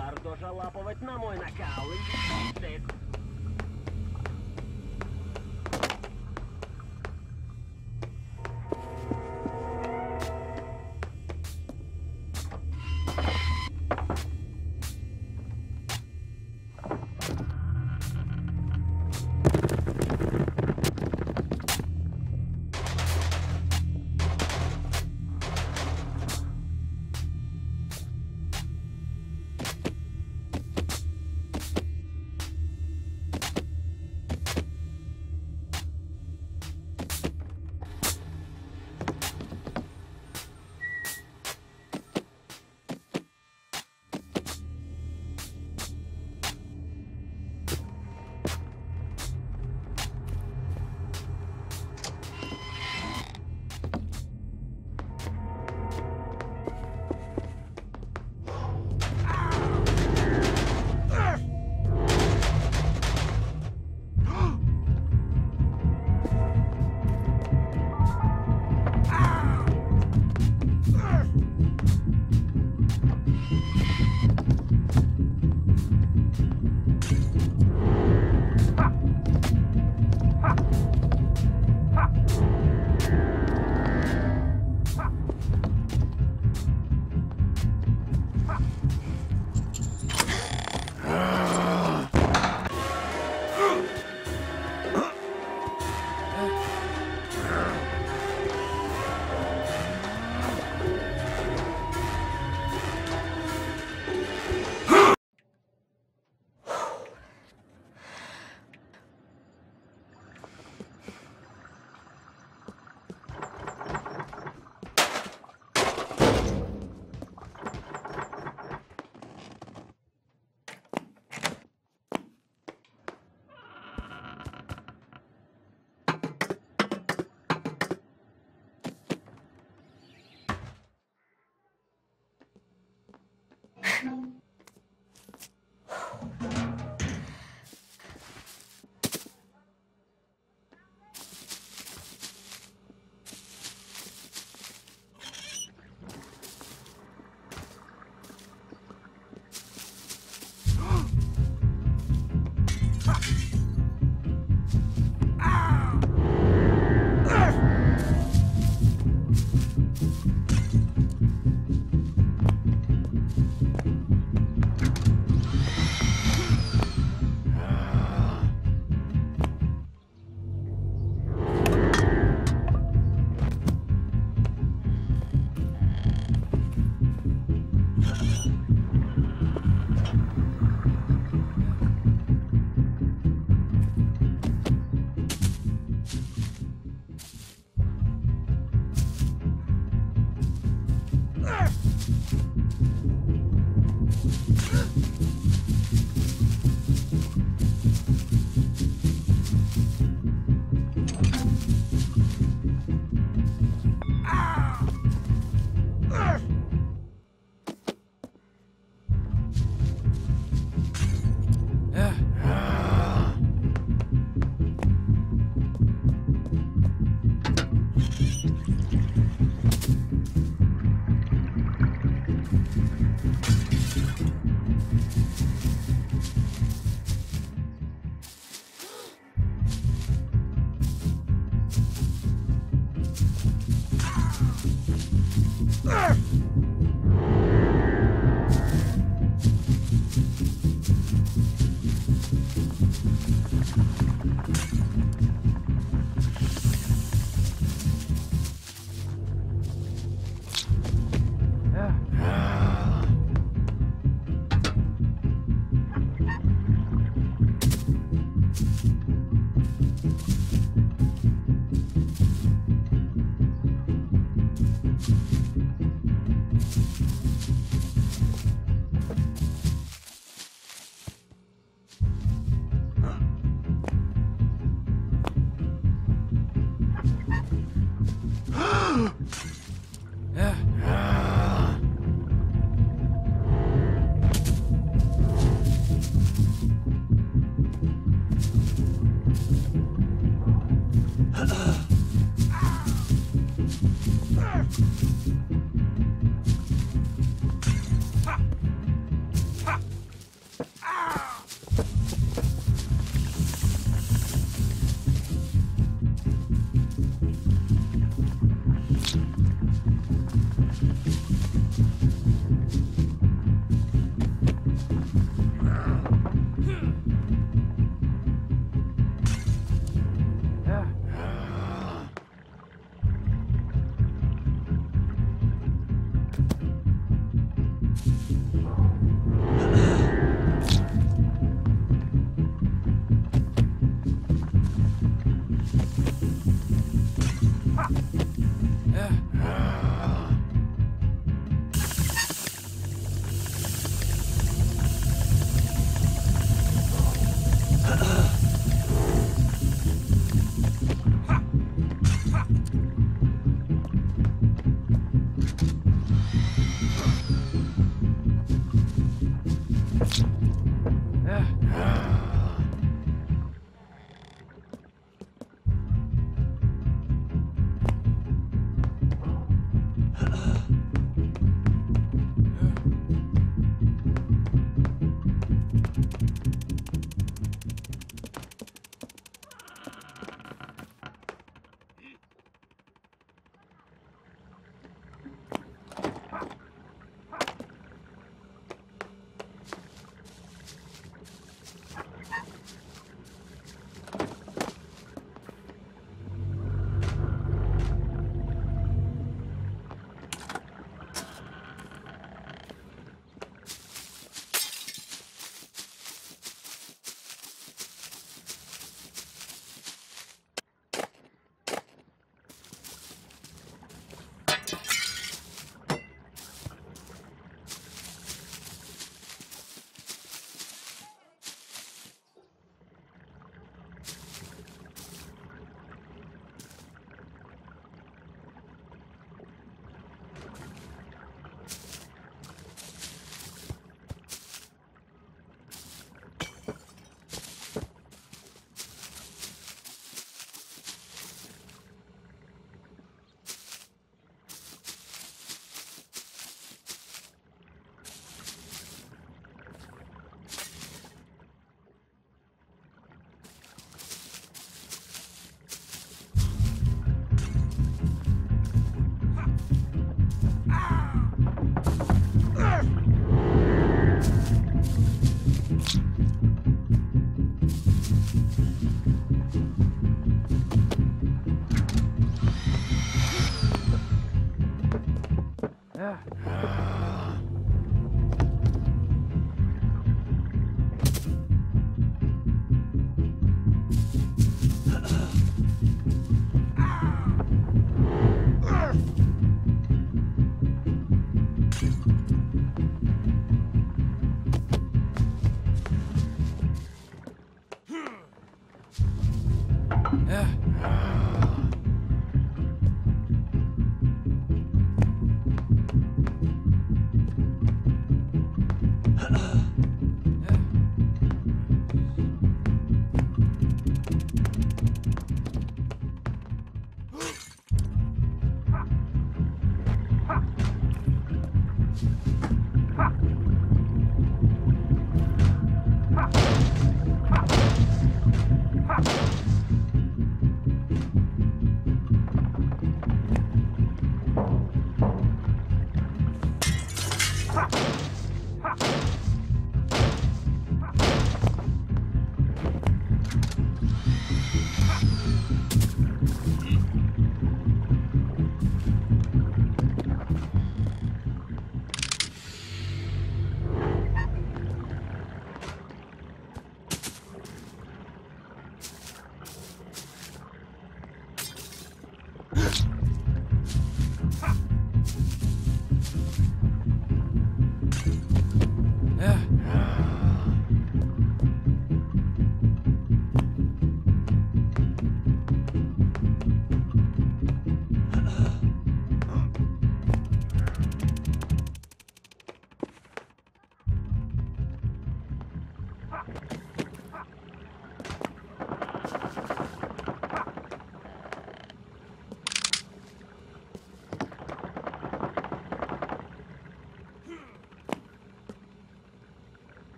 Бардожа лаповать на мой накал. Ты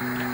Mm-hmm.